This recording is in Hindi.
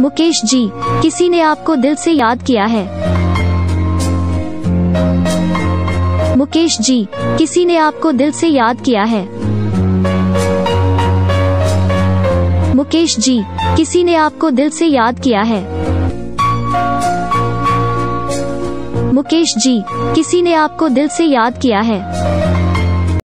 मुकेश जी, किसी ने आपको दिल से याद किया है? मुकेश जी, किसी ने आपको दिल से याद किया है? मुकेश जी, किसी ने आपको दिल से याद किया है? मुकेश जी, किसी ने आपको दिल से याद किया है?